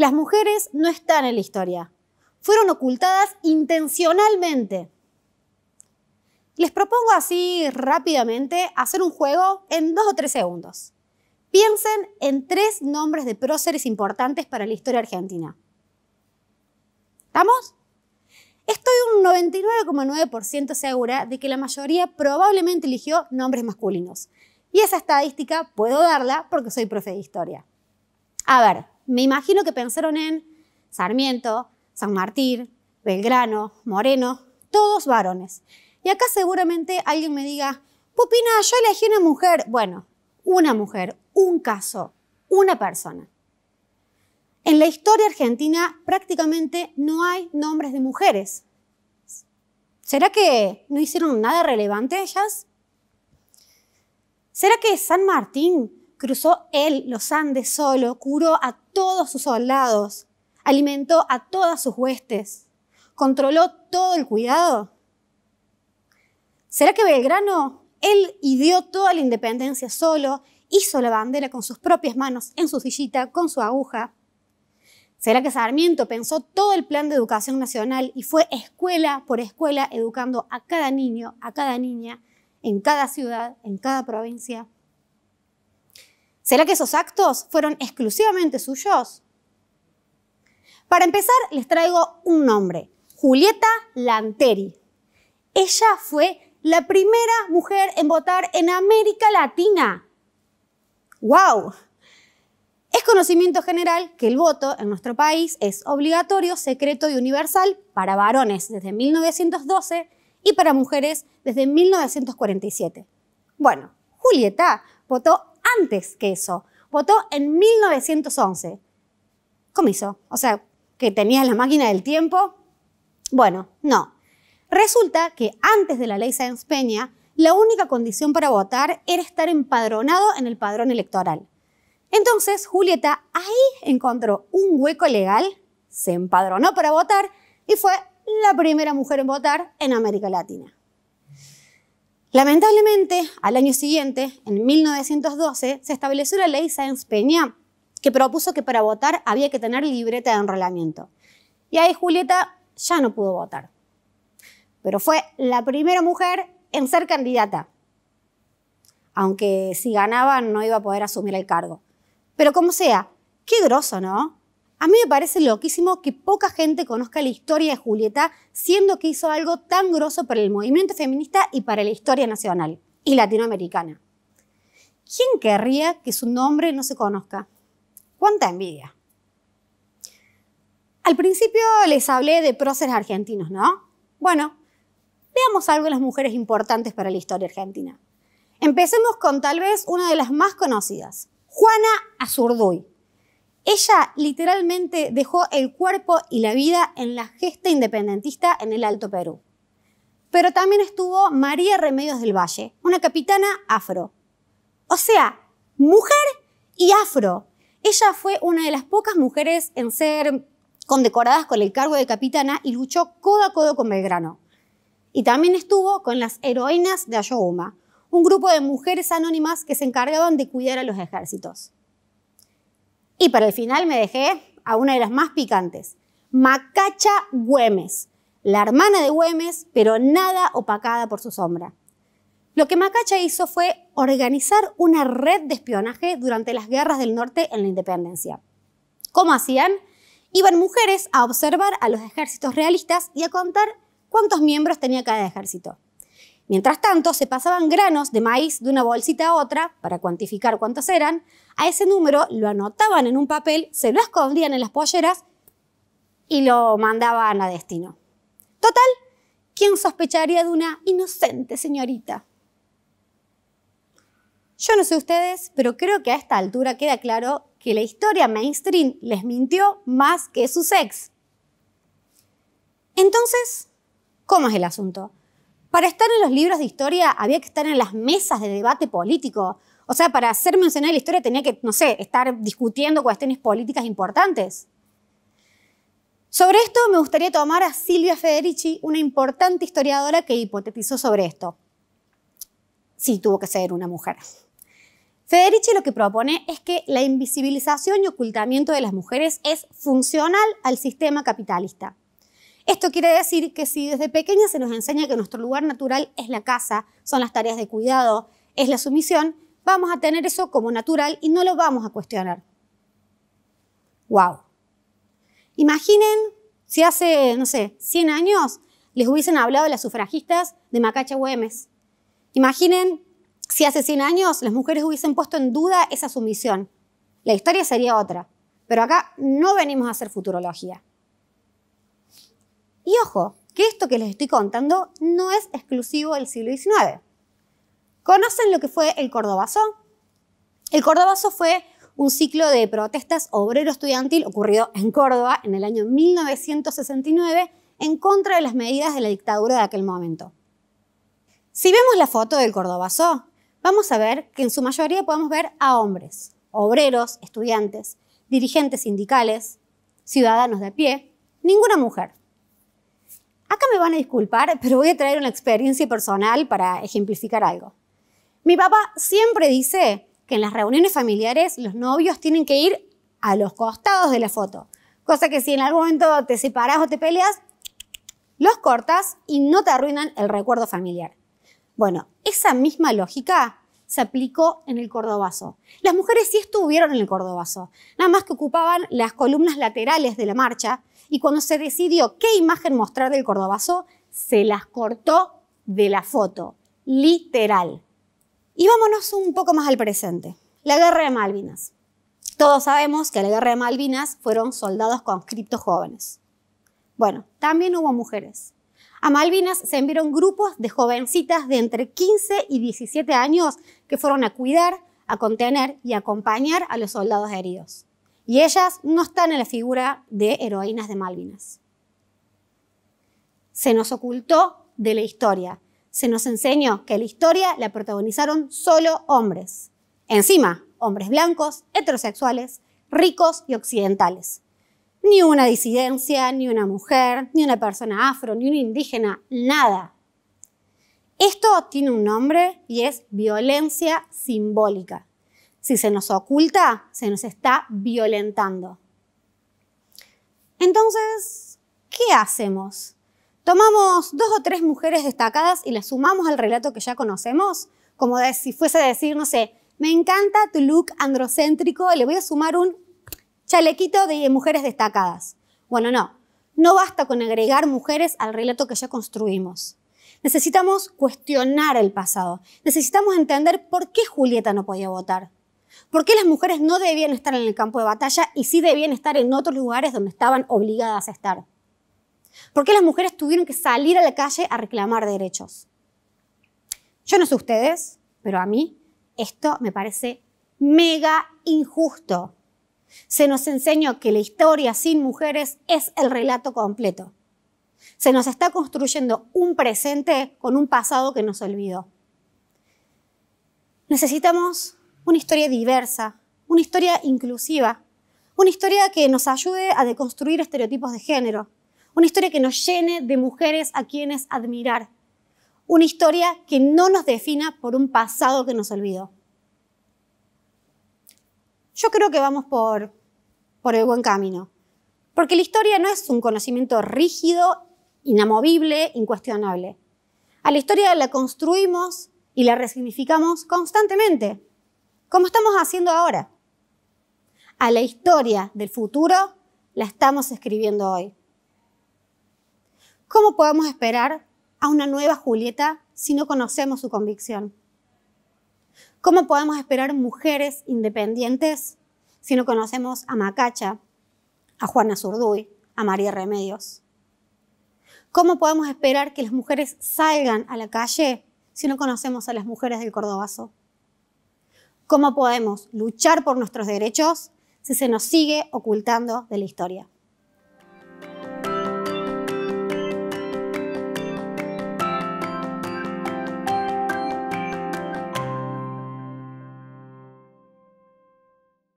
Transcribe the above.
Las mujeres no están en la historia. Fueron ocultadas intencionalmente. Les propongo así rápidamente hacer un juego en dos o tres segundos. Piensen en tres nombres de próceres importantes para la historia argentina. ¿Estamos? Estoy un 99,9% segura de que la mayoría probablemente eligió nombres masculinos. Y esa estadística puedo darla porque soy profe de historia. A ver, me imagino que pensaron en Sarmiento, San Martín, Belgrano, Moreno, todos varones. Y acá seguramente alguien me diga, Pupina, yo elegí una mujer. Bueno, una mujer, un caso, una persona. En la historia argentina prácticamente no hay nombres de mujeres. ¿Será que no hicieron nada relevante ellas? ¿Será que San Martín cruzó él los Andes solo, curó a todos sus soldados, alimentó a todas sus huestes, controló todo el cuidado? ¿Será que Belgrano, él ideó toda la independencia solo, hizo la bandera con sus propias manos en su sillita, con su aguja? ¿Será que Sarmiento pensó todo el plan de educación nacional y fue escuela por escuela educando a cada niño, a cada niña, en cada ciudad, en cada provincia? ¿Será que esos actos fueron exclusivamente suyos? Para empezar, les traigo un nombre, Julieta Lanteri. Ella fue la primera mujer en votar en América Latina. ¡Wow! Es conocimiento general que el voto en nuestro país es obligatorio, secreto y universal para varones desde 1912 y para mujeres desde 1947. Bueno, Julieta votó antes que eso, votó en 1911. ¿Cómo hizo? O sea, que tenía la máquina del tiempo. Bueno, no. Resulta que antes de la ley Sáenz Peña, la única condición para votar era estar empadronado en el padrón electoral. Entonces Julieta ahí encontró un hueco legal, se empadronó para votar y fue la primera mujer en votar en América Latina. Lamentablemente, al año siguiente, en 1912, se estableció la ley Sáenz Peña que propuso que para votar había que tener libreta de enrolamiento. Y ahí Julieta ya no pudo votar. Pero fue la primera mujer en ser candidata. Aunque si ganaba no iba a poder asumir el cargo. Pero como sea, qué groso, ¿no? A mí me parece loquísimo que poca gente conozca la historia de Julieta, siendo que hizo algo tan groso para el movimiento feminista y para la historia nacional y latinoamericana. ¿Quién querría que su nombre no se conozca? ¿Cuánta envidia? Al principio les hablé de próceres argentinos, ¿no? Bueno, veamos algo de las mujeres importantes para la historia argentina. Empecemos con tal vez una de las más conocidas, Juana Azurduy. Ella literalmente dejó el cuerpo y la vida en la gesta independentista en el Alto Perú. Pero también estuvo María Remedios del Valle, una capitana afro. O sea, mujer y afro. Ella fue una de las pocas mujeres en ser condecoradas con el cargo de capitana y luchó codo a codo con Belgrano. Y también estuvo con las heroínas de Ayohuma, un grupo de mujeres anónimas que se encargaban de cuidar a los ejércitos. Y para el final me dejé a una de las más picantes, Macacha Güemes, la hermana de Güemes, pero nada opacada por su sombra. Lo que Macacha hizo fue organizar una red de espionaje durante las guerras del norte en la independencia. ¿Cómo hacían? Iban mujeres a observar a los ejércitos realistas y a contar cuántos miembros tenía cada ejército. Mientras tanto, se pasaban granos de maíz de una bolsita a otra para cuantificar cuántos eran. A ese número lo anotaban en un papel, se lo escondían en las polleras y lo mandaban a destino. Total, ¿quién sospecharía de una inocente señorita? Yo no sé ustedes, pero creo que a esta altura queda claro que la historia mainstream les mintió más que su sex. Entonces, ¿cómo es el asunto? Para estar en los libros de historia había que estar en las mesas de debate político. O sea, para hacer mencionar la historia tenía que, no sé, estar discutiendo cuestiones políticas importantes. Sobre esto me gustaría tomar a Silvia Federici, una importante historiadora que hipotetizó sobre esto. Sí, tuvo que ser una mujer. Federici lo que propone es que la invisibilización y ocultamiento de las mujeres es funcional al sistema capitalista. Esto quiere decir que si desde pequeña se nos enseña que nuestro lugar natural es la casa, son las tareas de cuidado, es la sumisión, vamos a tener eso como natural y no lo vamos a cuestionar. ¡Wow! Imaginen si hace, no sé, 100 años les hubiesen hablado las sufragistas de Macacha Güemes. Imaginen si hace 100 años las mujeres hubiesen puesto en duda esa sumisión. La historia sería otra. Pero acá no venimos a hacer futurología. Y ojo, que esto que les estoy contando no es exclusivo del siglo XIX. ¿Conocen lo que fue el Cordobazo? El Cordobazo fue un ciclo de protestas obrero-estudiantil ocurrido en Córdoba en el año 1969 en contra de las medidas de la dictadura de aquel momento. Si vemos la foto del Cordobazo, vamos a ver que en su mayoría podemos ver a hombres, obreros, estudiantes, dirigentes sindicales, ciudadanos de a pie, ninguna mujer. Acá me van a disculpar, pero voy a traer una experiencia personal para ejemplificar algo. Mi papá siempre dice que en las reuniones familiares los novios tienen que ir a los costados de la foto. Cosa que si en algún momento te separas o te peleas, los cortas y no te arruinan el recuerdo familiar. Bueno, esa misma lógica se aplicó en el Cordobazo. Las mujeres sí estuvieron en el Cordobazo, nada más que ocupaban las columnas laterales de la marcha y cuando se decidió qué imagen mostrar del Cordobazo, se las cortó de la foto, literal. Y vámonos un poco más al presente. La guerra de Malvinas. Todos sabemos que en la guerra de Malvinas fueron soldados conscriptos jóvenes. Bueno, también hubo mujeres. A Malvinas se enviaron grupos de jovencitas de entre 15 y 17 años que fueron a cuidar, a contener y acompañar a los soldados heridos. Y ellas no están en la figura de heroínas de Malvinas. Se nos ocultó de la historia. Se nos enseñó que la historia la protagonizaron solo hombres. Encima, hombres blancos, heterosexuales, ricos y occidentales. Ni una disidencia, ni una mujer, ni una persona afro, ni un indígena, nada. Esto tiene un nombre y es violencia simbólica. Si se nos oculta, se nos está violentando. Entonces, ¿qué hacemos? ¿Tomamos dos o tres mujeres destacadas y las sumamos al relato que ya conocemos? Como si fuese a decir, no sé, me encanta tu look androcéntrico, le voy a sumar un chalequito de mujeres destacadas. Bueno, no, no basta con agregar mujeres al relato que ya construimos. Necesitamos cuestionar el pasado. Necesitamos entender por qué Julieta no podía votar. ¿Por qué las mujeres no debían estar en el campo de batalla y sí debían estar en otros lugares donde estaban obligadas a estar? ¿Por qué las mujeres tuvieron que salir a la calle a reclamar derechos? Yo no sé ustedes, pero a mí esto me parece mega injusto. Se nos enseñó que la historia sin mujeres es el relato completo. Se nos está construyendo un presente con un pasado que nos olvidó. Necesitamos una historia diversa, una historia inclusiva, una historia que nos ayude a deconstruir estereotipos de género, una historia que nos llene de mujeres a quienes admirar, una historia que no nos defina por un pasado que nos olvidó. Yo creo que vamos por, el buen camino. Porque la historia no es un conocimiento rígido, inamovible, incuestionable. A la historia la construimos y la resignificamos constantemente, como estamos haciendo ahora. A la historia del futuro la estamos escribiendo hoy. ¿Cómo podemos esperar a una nueva Julieta si no conocemos su convicción? ¿Cómo podemos esperar mujeres independientes si no conocemos a Macacha, a Juana Zurduy, a María Remedios? ¿Cómo podemos esperar que las mujeres salgan a la calle si no conocemos a las mujeres del Cordobazo? ¿Cómo podemos luchar por nuestros derechos si se nos sigue ocultando de la historia?